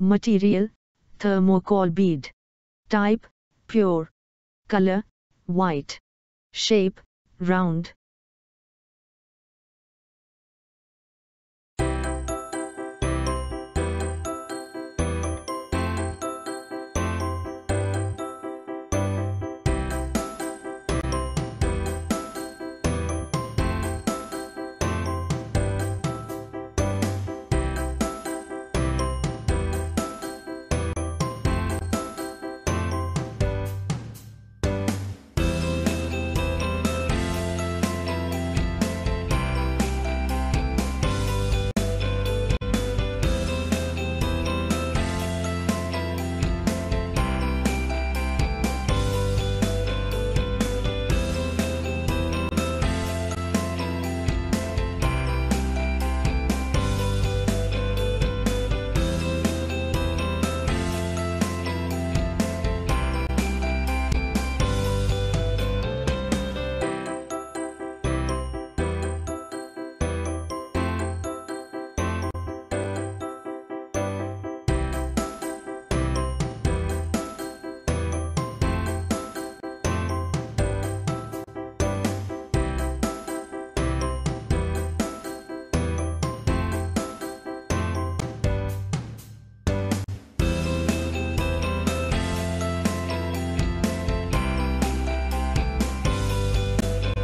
Material, thermocol bead. Type, pure. Color, white. Shape, round.